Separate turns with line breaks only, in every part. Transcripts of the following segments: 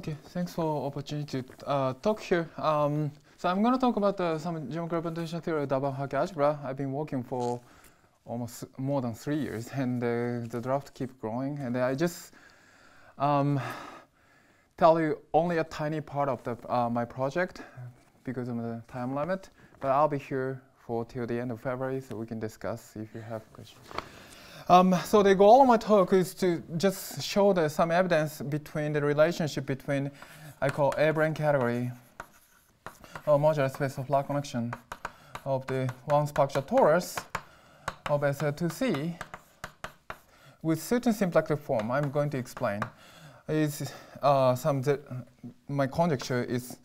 Okay, thanks for opportunity to uh, talk here. Um, so I'm going to talk about uh, some geometric representation theory of double Hecke algebra. I've been working for almost more than three years, and uh, the draft keep growing. And I just um, tell you only a tiny part of the, uh, my project because of the time limit. But I'll be here for till the end of February, so we can discuss if you have questions. Um, so the goal of my talk is to just show the, some evidence between the relationship between I call A-brane category or modular space of Lie connection of the one structure torus of SL2C with certain symplectic form. I'm going to explain. Is uh, some my conjecture is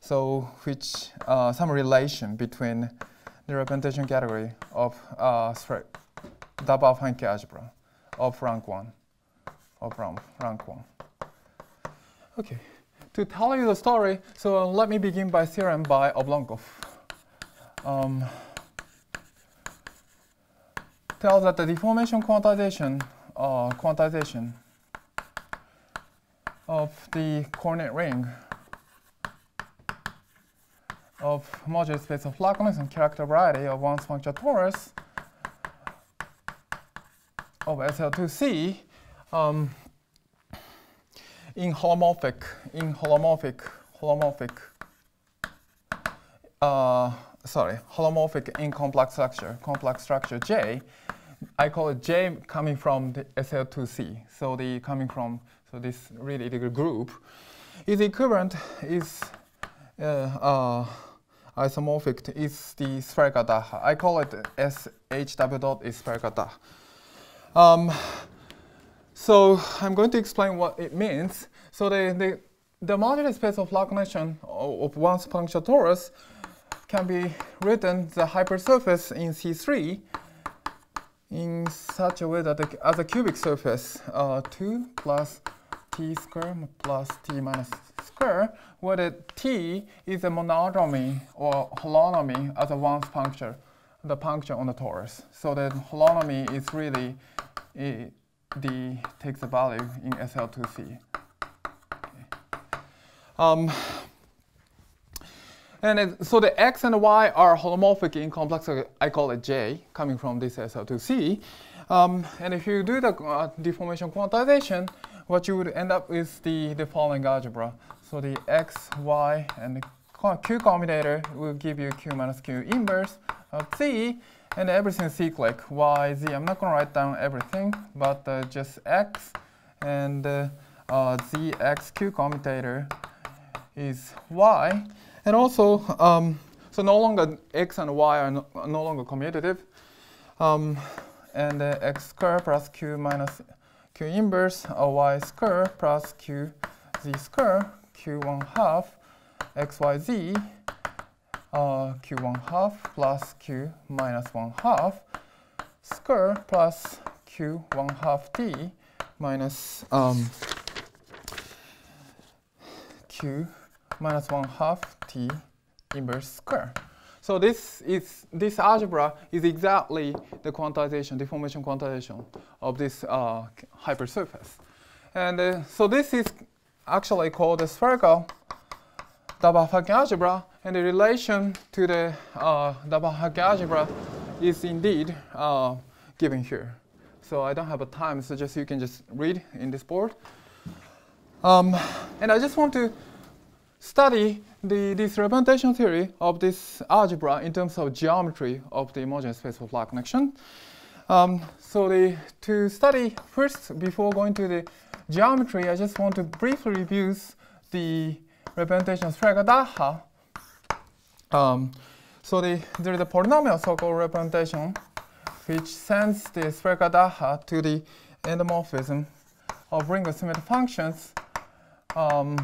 so which uh, some relation between the representation category of uh, double Hecke algebra of rank 1, of rank, rank 1. Okay, to tell you the story, so let me begin by theorem by Oblomkov. Um, tells that the deformation quantization, uh, quantization of the coordinate ring of modular space of Laplace and character variety of one functional torus of SL2C um, in holomorphic, in holomorphic, holomorphic, uh, sorry, holomorphic in complex structure, complex structure J. I call it J coming from the SL2C. So the coming from, so this really the group is equivalent, is uh, uh, isomorphic, is the spherical Daha. I call it SHW dot is spherical Daha. Um, so I'm going to explain what it means. So the, the, the modular space of connection of one functional torus can be written the hypersurface in C3 in such a way that the, as a cubic surface, uh, 2 plus t square plus t minus square, where the t is a monodromy or holonomy as a one puncture, the puncture on the torus. So the holonomy is really it, the takes a value in SL2C. Okay. Um, and it, so the x and y are holomorphic in complex, I call it J, coming from this SL2C. Um, and if you do the uh, deformation quantization, what you would end up with the, the following algebra. So the x, y, and the q combinator will give you q minus q inverse of z and everything is cyclic, y, z. I'm not going to write down everything, but uh, just x and uh, uh, z, x, q commutator is y. And also, um, so no longer x and y are no, no longer commutative. Um, and uh, x squared plus q minus q inverse uh, y squared plus q z squared q 1 half x uh, q1 half plus q minus 1 half square plus q 1 half t minus um, q minus 1 half t inverse square. So this is this algebra is exactly the quantization, deformation quantization of this uh, hypersurface. And uh, so this is actually called the spherical double Hecke algebra, and the relation to the uh, double algebra is indeed uh, given here. So I don't have a time, so just you can just read in this board. Um, and I just want to study the, this representation theory of this algebra in terms of geometry of the homogeneous space of Lie connection. Um, so the, to study first, before going to the geometry, I just want to briefly review the representation of Daha. Um, so the, there is a polynomial so-called representation which sends the spherical Daha to the endomorphism of ring of symmetric functions um,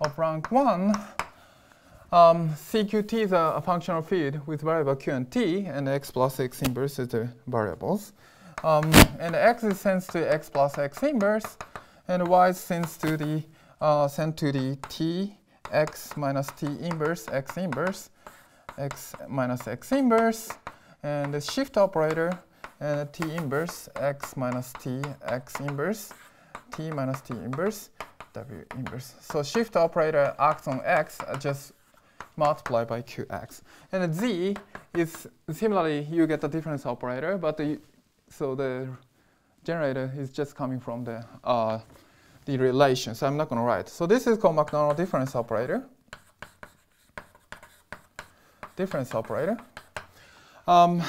of rank 1. Um, CQT is a, a, functional field with variable q and t, and x plus x inverse is the variables. Um, and x is sent to x plus x inverse, and y is sent to the uh, sent to the t x minus t inverse x inverse x minus x inverse and the shift operator and t inverse x minus t x inverse t minus t inverse w inverse. So shift operator acts on x, uh, just multiply by qx. And z is similarly, you get the difference operator, but the, so the generator is just coming from the, uh, the relation. So I'm not going to write. So this is called Macdonald difference operator. Difference operator. Um,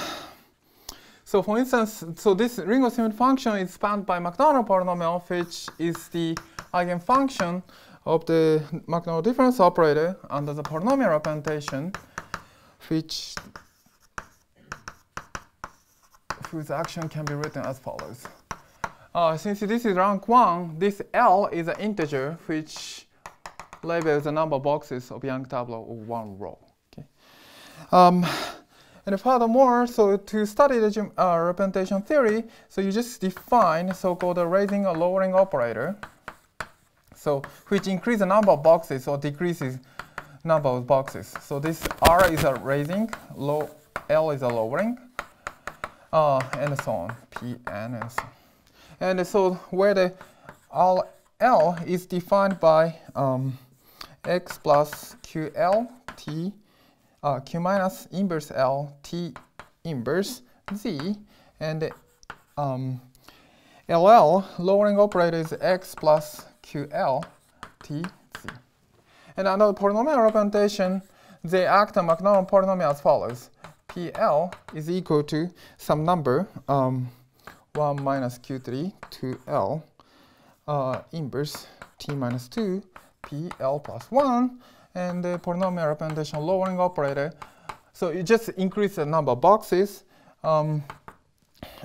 so for instance, so this ring of symmetry function is spanned by Macdonald polynomial, which is the eigenfunction of the Macdonald difference operator under the polynomial representation, which whose action can be written as follows. Uh, since this is rank 1, this L is an integer which labels the number of boxes of Young tableau of one row. Okay. Um, and furthermore, so to study the uh, representation theory, so you just define so-called raising or lowering operator so which increase the number of boxes or decreases number of boxes. So this R is a raising, low L is a lowering, uh, and so on, P, N, and so on. And so where the all L is defined by um, x plus QL T, uh, Q minus inverse L T inverse Z, and um, LL lowering operator is x plus QL T Z. And another polynomial representation, they act on Macdonald polynomial as follows. PL is equal to some number, um, 1 minus Q3 to L uh, inverse T minus 2 PL plus 1 and the polynomial representation lowering operator. So you just increase the number of boxes um,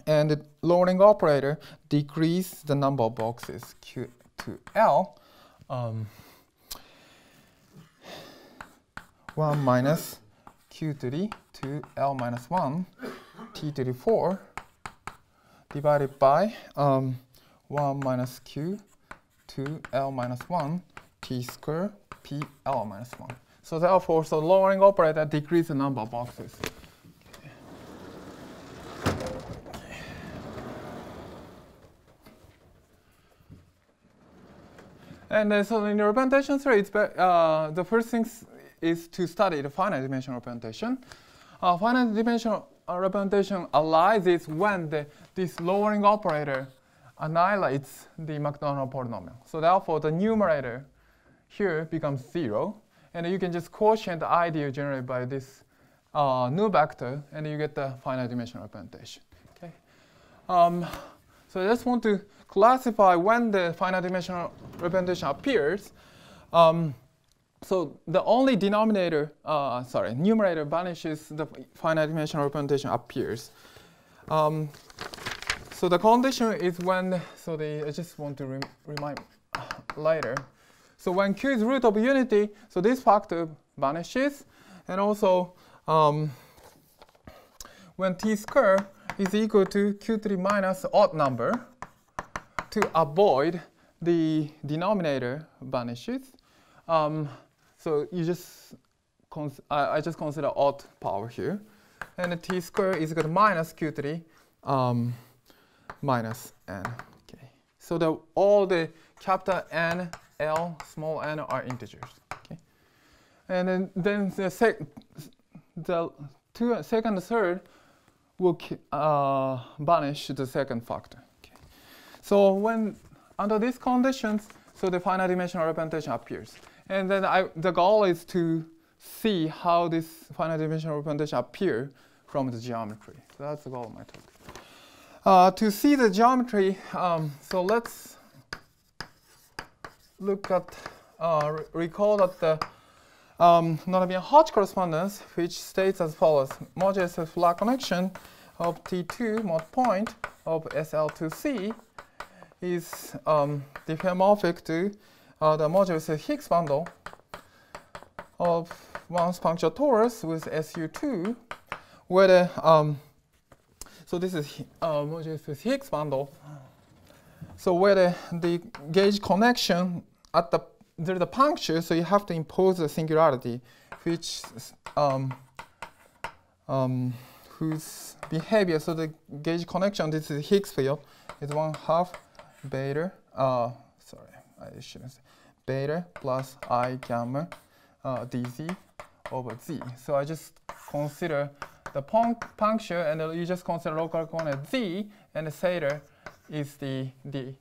and the lowering operator decrease the number of boxes Q to L, um, 1 minus Q3 to 2 L minus 1 t to the 4 divided by um, 1 minus q 2 L minus 1 t square p L minus 1. So therefore, so lowering operator decreases the number of boxes. And uh, so in the representation theory, uh, the first thing is to study the finite dimensional representation. Uh, finite dimensional representation arises when the, this lowering operator annihilates the Macdonald polynomial. So therefore, the numerator here becomes zero, and you can just quotient the ideal generated by this uh, new vector, and you get the finite dimensional representation. Okay. Um, so I just want to classify when the finite dimensional representation appears. Um, so the only denominator, uh, sorry, numerator vanishes, the finite dimensional representation appears. Um, so the condition is when, so the, I just want to remind later. So when q is root of unity, so this factor vanishes. And also, um, when t square is equal to q3 minus odd number, to avoid the denominator vanishes. Um, so you just, I, I, just consider odd power here. And the t squared is equal to minus q3 um, minus n. Okay. So the, all the capital N, L, small n are integers. Okay. And then, then the, sec the two, second, and third will uh, banish the second factor. Okay. So when under these conditions, so the finite dimensional representation appears. And then I, the goal is to see how this finite dimensional representation appear from the geometry. So that's the goal of my talk. Uh, to see the geometry, um, so let's look at, uh, recall that the um, non-abelian Hodge correspondence, which states as follows, modulus of flat connection of T2 mod point of SL2C is um, diffeomorphic to the modulus Higgs bundle of one's punctual torus with SU2, where the, um, so this is uh, modulus with Higgs bundle. So where the, the gauge connection at the, there's a puncture, so you have to impose a singularity, which um, um, whose behavior, so the gauge connection, this is Higgs field, is one half beta uh, I shouldn't say, beta plus i gamma uh, dz over z. So I just consider the puncture and you just consider local coordinate z and the theta is the, the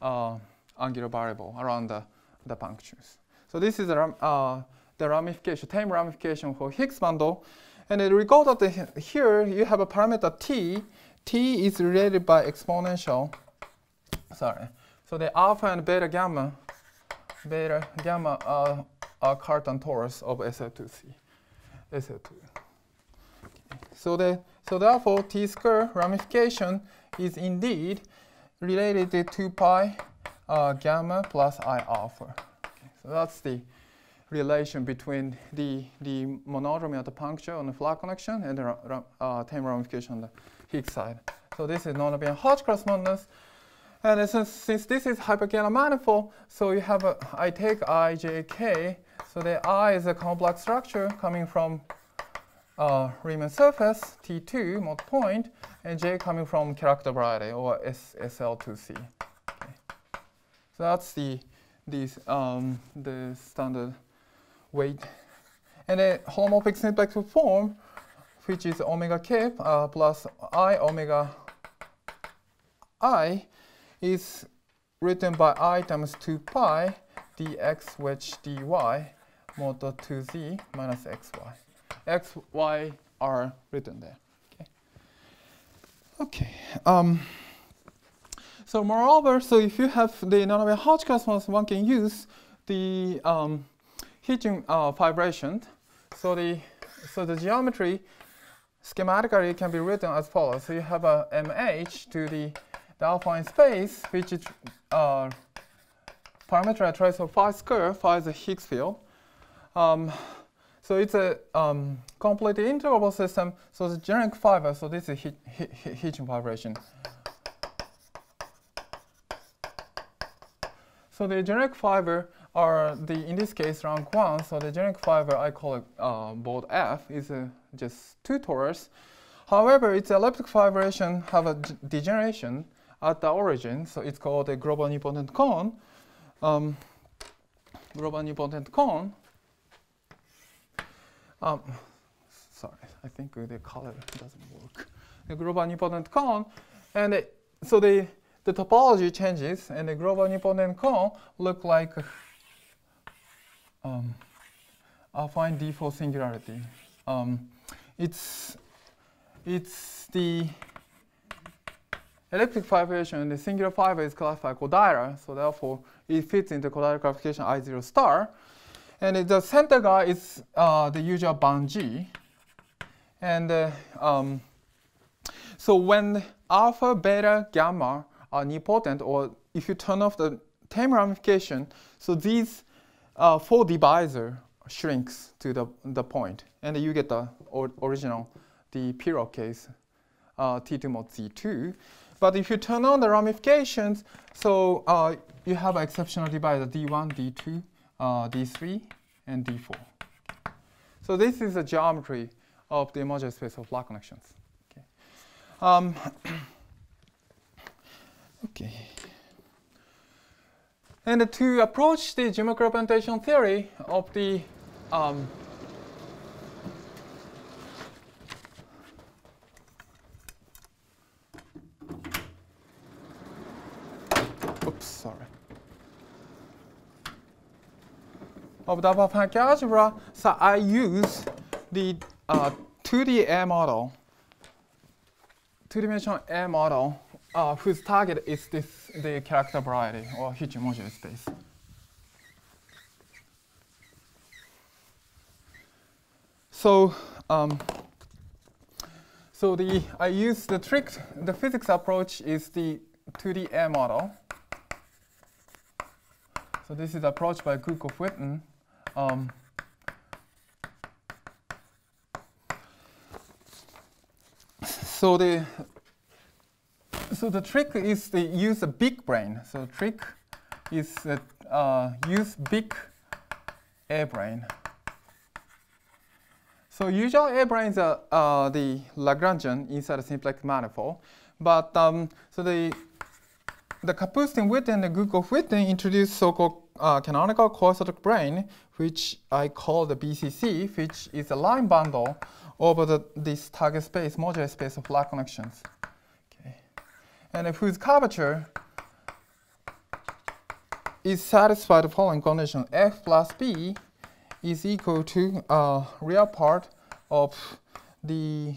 uh, angular variable around the, the punctures. So this is the, uh, the ramification, time ramification for Higgs bundle. And the result of the, here, you have a parameter t. t is related by exponential. Sorry. So the alpha and beta gamma, beta gamma are, are Cartan torus of SL2C, SL2. So, the, so therefore, t square ramification is indeed related to 2 pi uh, gamma plus i alpha. Okay, so that's the relation between the, the monodromy of the puncture on the flat connection and the uh, time ramification on the Higgs side. So this is known to be a Hodge correspondence. And since, since this is hyperkähler manifold, so you have a, I take i, j, k. So the i is a complex structure coming from uh, Riemann surface, T2, mod point, and J coming from character variety, or S, SL2C. Okay. So that's the, the, um, the standard weight. And then holomorphic symplectic form, which is omega k uh, plus i omega i, is written by i times 2 pi dx wedge dy mod 2z minus xy x, y are written there. Okay. Okay. Um, so moreover, so if you have the non Hodge correspondence, one can use the um, Hitchin uh, fibration. So the so the geometry schematically can be written as follows. So you have a mh to the, the alpha space, which is uh, parameter trace of phi square. Phi is a Higgs field. Um, so it's a um, completely integrable system. So the generic fiber, so this is Hitchin fibration. So the generic fiber are the, in this case, rank one. So the generic fiber, I call it uh, bold F, is uh, just two torus. However, its elliptic fibration have a degeneration at the origin. So it's called a global nilpotent cone. Um, global nilpotent cone. Um, sorry, I think the color doesn't work. The global nilpotent cone, and it, so the the topology changes, and the global nilpotent cone look like um, affine D4 singularity. Um, it's it's the elliptic fibration, the singular fiber is classified Kodaira, so therefore it fits into Kodaira classification I0 star. And the center guy is uh, the usual band G. And uh, um, so when alpha, beta, gamma are nilpotent, or if you turn off the time ramification, so these uh, four divisor shrinks to the, the point, and you get the or original, the period case, uh, T2 mod Z2. But if you turn on the ramifications, so uh, you have exceptional divisor D1, D2, uh, D3, and D4. So this is the geometry of the homogeneous space of Lat connections. Okay. Um, okay. And to approach the geometric representation theory of the um, oops, sorry. Of the Pancake algebra, so I use the uh, 2D A-model, two-dimensional A-model, uh, whose target is this the character variety or Hitch homogeneous space. So, um, so the I use the trick. The physics approach is the 2D A-model. So this is approached by Gukov-Witten. Um, so the so the trick is to use a big brane. So trick is that uh, use big A brane. So usual A branes are uh, the Lagrangian inside a symplectic manifold, but um, so the the Kapustin-Witten and the Gukov-Witten introduced so-called uh, canonical coarse brane, which I call the BCC, which is a line bundle over the, this target space, modular space of Lac connections. Okay. And if whose curvature is satisfied the following condition, f plus b is equal to uh, real part of the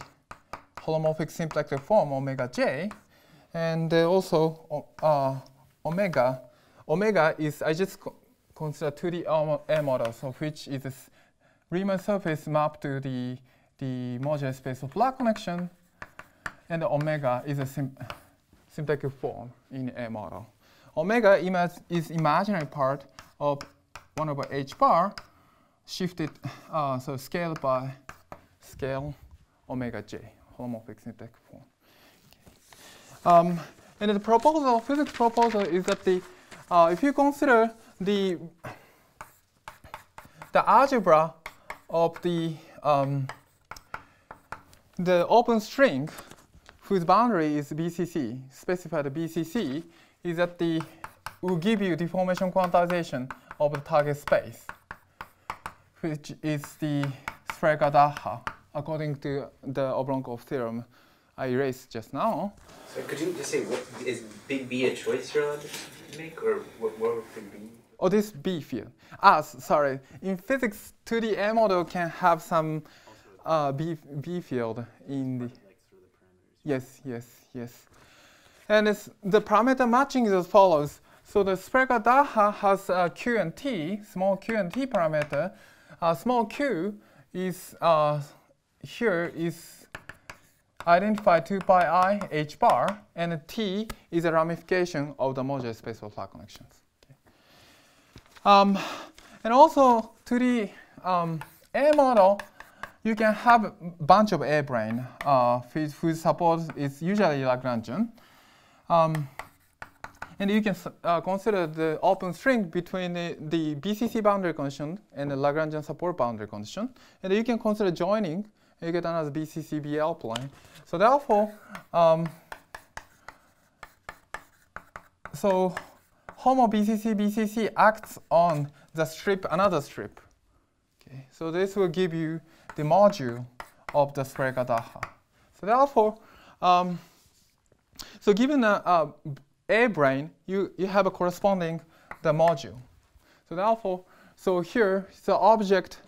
holomorphic symplectic form omega j, and uh, also uh, omega. Omega is, I just co consider 2D A-models of which is a Riemann surface mapped to the, the modular space of Lac connection, and omega is a sim symplectic form in A-model. Omega imag is imaginary part of 1 over h bar shifted, uh, so scaled by scale omega j, holomorphic symplectic form. Um, and the proposal, physics proposal is that the, uh, if you consider the, the algebra of the, um, the open string whose boundary is BCC, specified BCC, is that the will give you deformation quantization of the target space, which is the Spherical according to the Oblomkov theorem I erased just now.
So could you just say, what, is big B a choice you're allowed to make, or what, what would big B?
Oh, this B field. Ah, sorry. In physics, 2D A-model can have some uh, B, B field in the. Yes, yes, yes. And the parameter matching is as follows. So the spherical Daha has a Q and T, small q and T parameter. Uh, small q is uh, here is identified 2 pi i h bar, and T is a ramification of the modular space of Lac connections. Okay. Um, and also to the um, A-model, you can have a bunch of A brane uh, whose support is usually Lagrangian. Um, and you can uh, consider the open string between the, the, BCC boundary condition and the Lagrangian support boundary condition. And you can consider joining, you get another BCC BL plane. So therefore, um, so homo BCC BCC acts on the strip, another strip. Okay, so this will give you the module of the spherical Daha. So therefore, um, so given a, a A brane, you, you have a corresponding the module. So therefore, so here, the object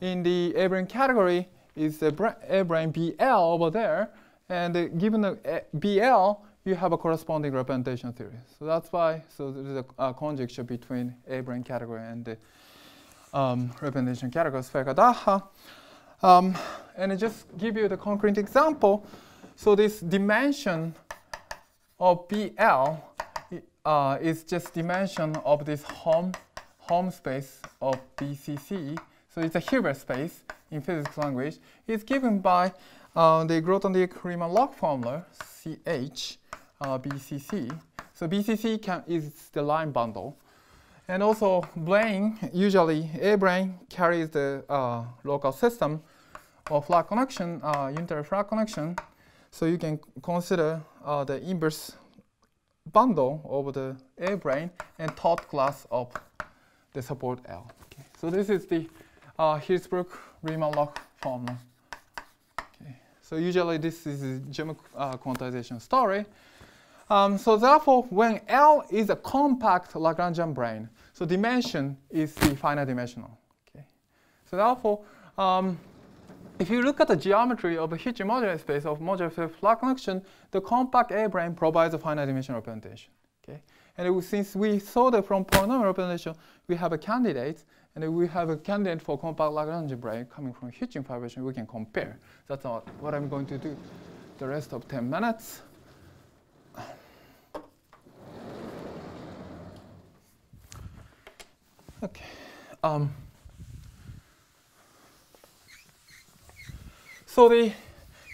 in the A brane category is A brane BL over there. And uh, given the BL, you have a corresponding representation theory. So that's why, so there's a, a conjecture between A brane category and the um, representation category spherical Daha. Um, and I just give you the concrete example. So this dimension of BL uh, is just dimension of this home, home space of BCC. So it's a Hilbert space in physics language. It's given by uh, the Grothendieck-Riemann-Roch formula, CH, uh, BCC. So BCC can, is the line bundle. And also brane, usually A brane carries the uh, local system of Lac connection, uh, unitary Lac connection. So you can consider uh, the inverse bundle of the A brane and top class of the support L. Okay. So this is the uh, Hirzebruch-Riemann-Roch formula. Okay. So usually this is a German uh, quantization story. Um, so therefore, when L is a compact Lagrangian brane, so dimension is the finite dimensional. Okay. So therefore, um, if you look at the geometry of a huge modular space of modular connection, the compact A brane provides a finite dimensional representation. Okay? And since we saw that from polynomial representation, we have a candidate, and we have a candidate for compact Lagrangian brane coming from Hitchin fibration, we can compare. That's what I'm going to do the rest of 10 minutes. Okay. Um, So the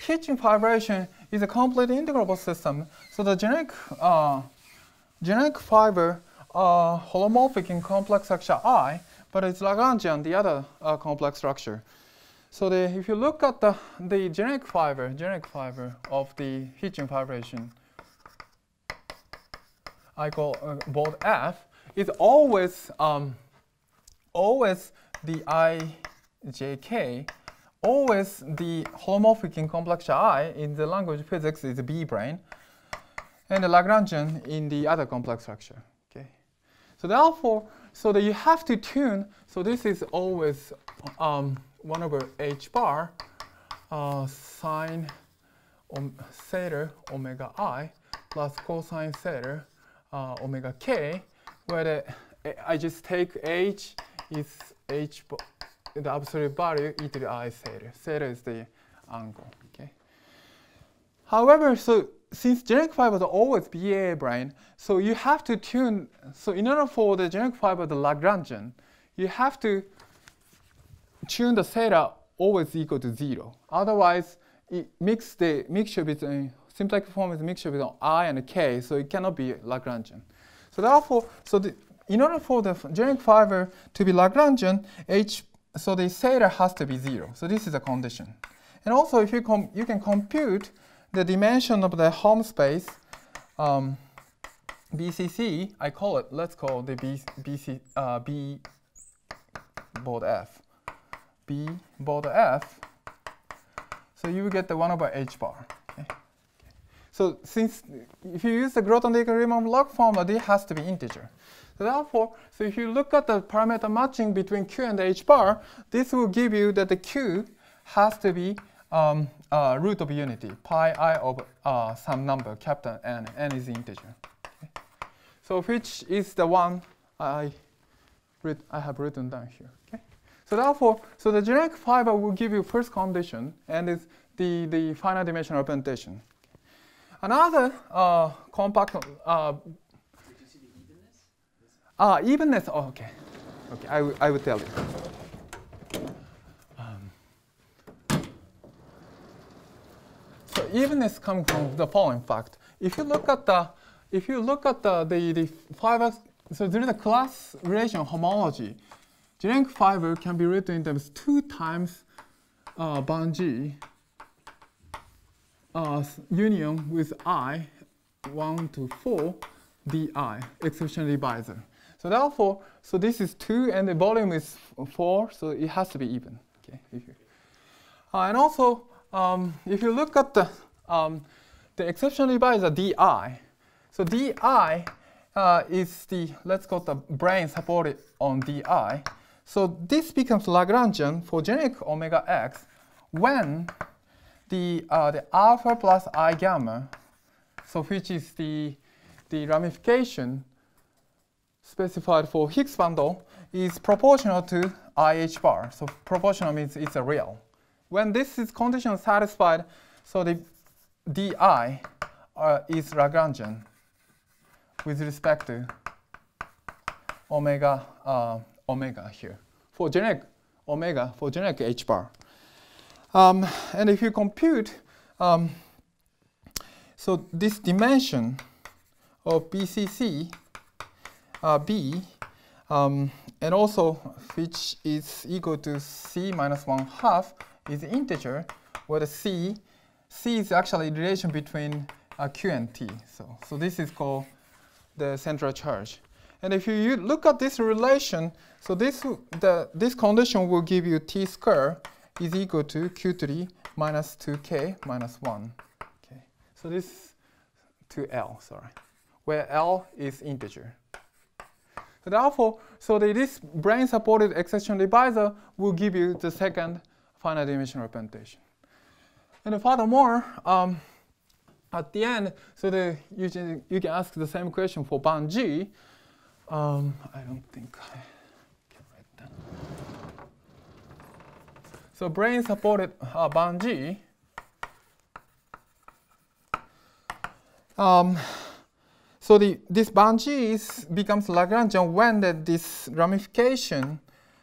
Hitchin fibration is a completely integrable system. So the generic, uh, generic fiber are holomorphic in complex structure I, but it's Lagrangian, the other uh, complex structure. So the, if you look at the, the generic fiber, generic fiber of the Hitchin fibration, I call uh, both F is always um, always the ijk, always the holomorphic in complexure i in the language physics is B brane, and the Lagrangian in the other complex structure. Okay, so therefore, so that you have to tune. So this is always um, one over h bar uh, sine theta omega i plus cosine theta uh, omega k, where I just take h is h, the absolute value e to the i theta. Theta is the angle. Okay. However, so since generic fiber is always BA brane, so you have to tune. So in order for the generic fiber, the Lagrangian, you have to tune the theta always equal to zero. Otherwise, it mix the mixture between symplectic form is a mixture between i and k, so it cannot be Lagrangian. So therefore, so the, in order for the generic fiber to be Lagrangian, h so the theta has to be zero. So this is a condition. And also, if you com you can compute the dimension of the Helm space, um, BCC, I call it. Let's call the B, BC, uh, B F. B bold F. So you will get the 1 over h bar. So since if you use the Grothendieck-Riemann Roch formula, this has to be integer. So therefore, so if you look at the parameter matching between q and h bar, this will give you that the q has to be um, uh, root of unity, pi i of uh, some number, capital N, n is integer. Okay. So which is the one I, I have written down here. Okay. So therefore, so the generic fiber will give you first condition, and is the, the finite dimensional representation. Another uh, compact. Uh,
Did you see the evenness?
Ah, evenness. Oh, okay. Okay, I, I will tell you. Evenness comes from the following fact. If you look at the, if you look at the the, the fiber, so there is a class relation homology. Generic fiber can be written in terms two times uh, G uh, union with I, 1 to 4, di, exception divisor. So therefore, so this is 2 and the volume is 4, so it has to be even. Okay. Uh, and also, um, if you look at the, um, the exception divisor di, so di uh, is the, let's call the brane supported on di. So this becomes Lagrangian for generic omega x when the, uh, the alpha plus i gamma, so which is the, the ramification specified for Higgs bundle, is proportional to IH bar. So proportional means it's a real. When this is condition satisfied, so the di uh, is Lagrangian with respect to omega uh, omega here for generic omega for generic h bar. Um, and if you compute, um, so this dimension of BCC uh, B, um, and also which is equal to C minus 1 half is integer, where the C, C is actually relation between uh, Q and T. So, so this is called the central charge. And if you look at this relation, so this, the, this condition will give you T square is equal to Q3 minus 2K minus 1. Okay. So this to L, sorry, where L is integer. So therefore, so the, this brane supported exception divisor will give you the second finite dimensional representation. And furthermore, um, at the end, so the, you, can, you can ask the same question for bond G. Um, I don't think I can write that. So brane supported uh, G. Um, so the, this bond G is, becomes Lagrangian when the, this ramification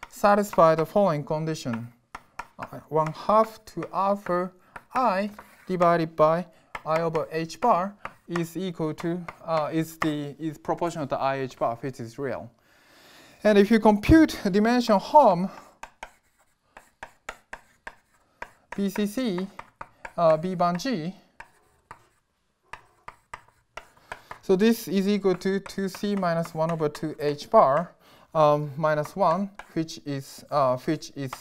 satisfies the following condition. Uh, 1 half to alpha i divided by i over h bar is equal to, uh, is, the, is proportional to i h bar, which is real. And if you compute dimension Helm, BCC, uh, B bond G, So this is equal to 2c minus 1 over 2 h bar um, minus 1, which is uh, which is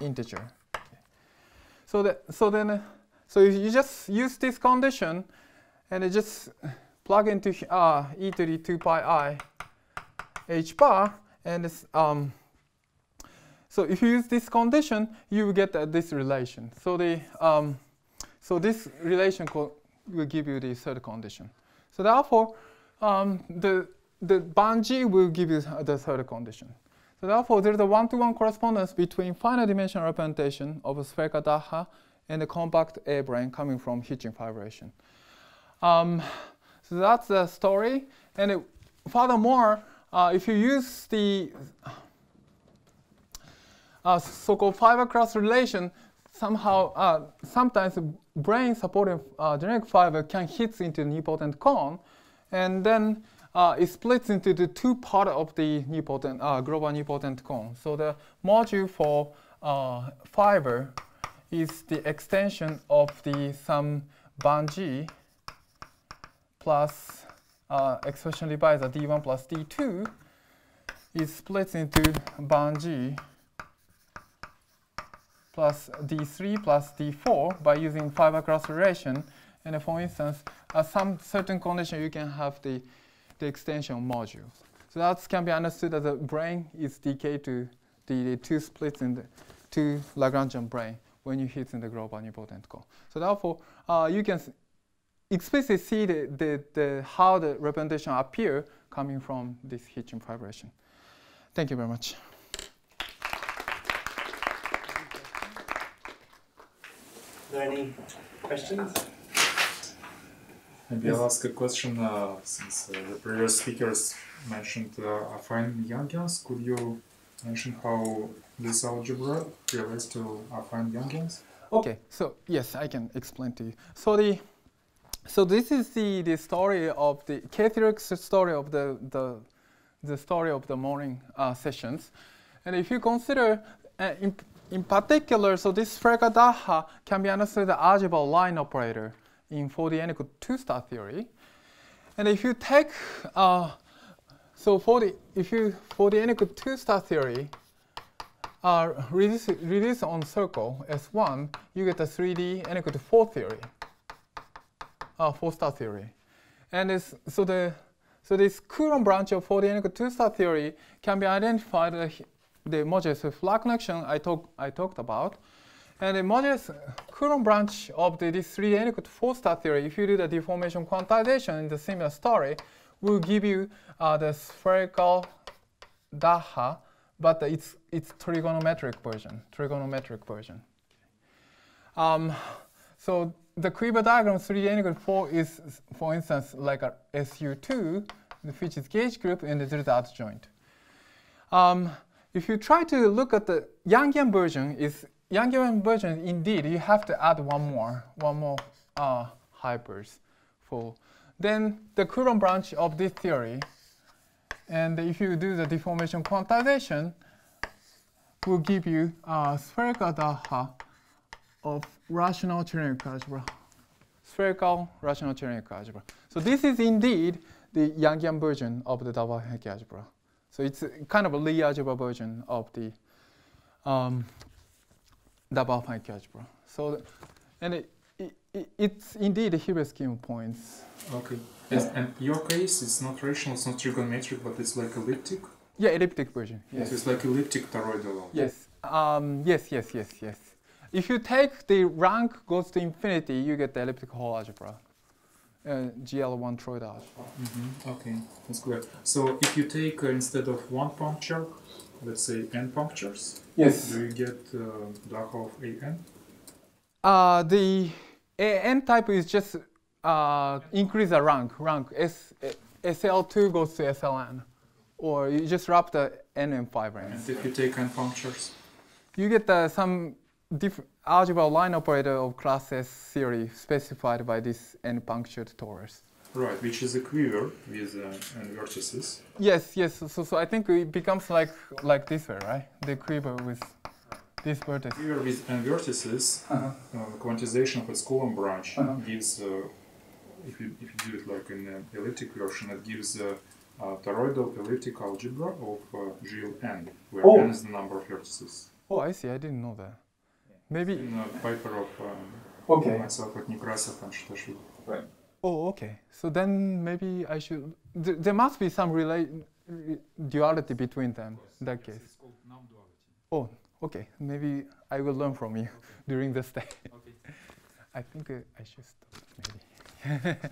integer. So that so then uh, so you just use this condition and it just plug into uh, e to the 2 pi i h bar and it's, um, so if you use this condition, you will get uh, this relation. So the um, so this relation will give you the third condition. So therefore, um, the the band G will give you the third condition. So therefore, there's a one-to-one -one correspondence between finite dimensional representation of a spherical Daha and the compact A brane coming from Hitchin fibration. Um, so that's the story. And it, furthermore, uh, if you use the uh, so-called fiber cross relation, somehow, uh, sometimes brane supporting uh, generic fiber can hit into the nilpotent cone, and then uh, it splits into the two part of the nilpotent, uh, global nilpotent cone. So the module for uh, fiber is the extension of the some band G plus uh, expression divisor D1 plus D2 is split into band G plus D3 plus D4 by using fiber class relation. And for instance, at some certain condition, you can have the, the extension module. So that can be understood as a brane is decayed to the, the two splits in the two Lagrangian brane when you hit in the global nilpotent. So therefore, uh, you can explicitly see the, the, the, how the representation appear coming from this Hitchin fibration. Thank you very much.
Are there any questions?
Maybe I'll ask a question uh, since uh, the previous speakers mentioned uh, affine Yangians. Could you mention how this algebra relates to affine Yangians?
Okay, so yes, I can explain to you. So the so this is the, the story of the Catholic story of the, the, the story of the morning uh, sessions. And if you consider, uh, in, in particular, so this Frege-Daha can be understood as algebra line operator in for the n equal 2 star theory. And if you take, uh, so for the, if you, for the n equal 2 star theory, uh, reduce, reduce on circle S1, you get a 3D n equal to 4 theory uh, four-star theory. And it's, so the so this Coulomb branch of 4D two-star theory can be identified uh, the modulus of flat connection I, talk, I talked about. And the modulus Coulomb branch of the, this 3D equal to 4-star theory, if you do the deformation quantization in the similar story, will give you uh, the spherical Daha, but it's, it's trigonometric version, trigonometric version. Um, so the quiver diagram 3D n equal 4 is, for instance, like a SU2, which is gauge group, and there is adjoint. Um, if you try to look at the Yangian version, is Yangian version indeed you have to add one more, one more uh, hypers for. Then the Coulomb branch of this theory, and if you do the deformation quantization, will give you a spherical Daha of rational Cherednik algebra, spherical rational Cherednik algebra. So this is indeed the Yangian version of the double Hecke algebra. So it's kind of a Lie algebra version of the um, double Hecke algebra. So, and it, it, it's indeed a Hilbert scheme of points.
Okay. Yes, and your case is not rational, it's not trigonometric, but it's like elliptic?
Yeah, elliptic version. Yes,
yes it's like elliptic toroidal.
Yes. Um, yes, yes, yes, yes. If you take the rank goes to infinity, you get the elliptic Hall algebra. Uh, GL1 toroidal algebra.
Mm -hmm. Okay, that's good. So if you take uh, instead of one puncture, let's say n punctures,
yes.
do you get uh, Daha of an?
Uh, the an type is just uh, increase the rank. Rank S, SL2 goes to SLN, or you just wrap the n and 5 ranks.
And if you take n punctures?
You get uh, some algebra line operator of class S theory specified by this n punctured torus.
Right, which is a quiver with uh, n vertices.
Yes, yes. So, so I think it becomes like like this way, right? The quiver with this vertex.
Quiver with n vertices, uh -huh. uh, quantization of its Coulomb branch uh -huh. gives uh, if you if you do it like in an elliptic version, it gives a, a toroidal elliptic algebra of uh, GLn, where
Oh.
n is the number of vertices.
Oh, I see. I didn't know that. Maybe.
In a paper of um,
Okay.
myself at Nekrasov and Shatashvili.
Oh, okay. So then maybe I should. Th- there must be some relate duality between them. In that case.
It's called non-duality.
Oh, okay. Maybe I will learn from you during this day.
Okay.
I think uh, I should stop maybe.